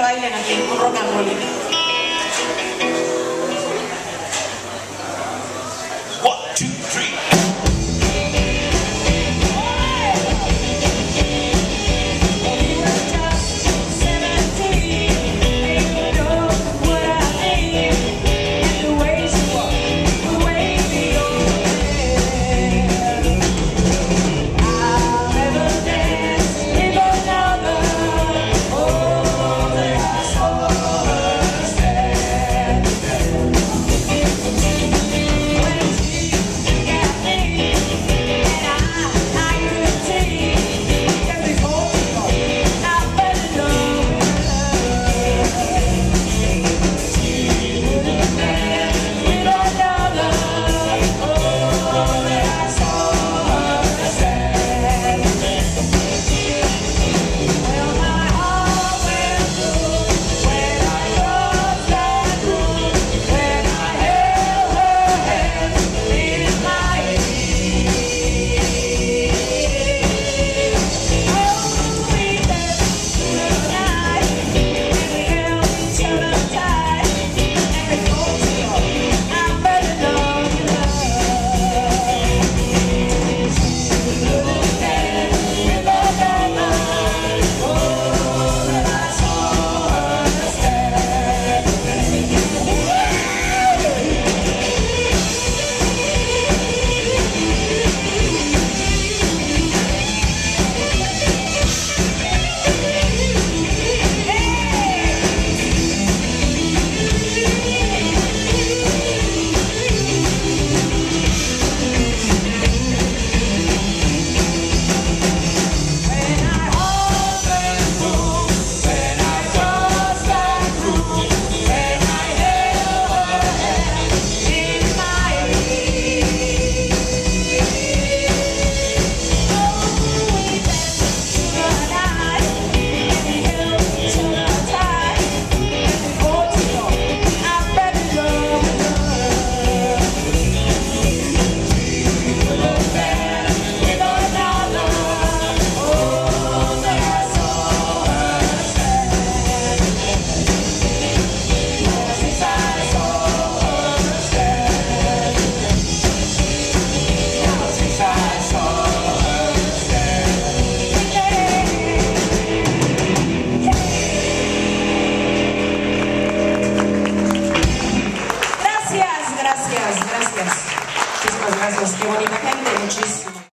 que bailen aquí, un rock. gracias. Muchísimas gracias. Qué bonita gente, muchísimas.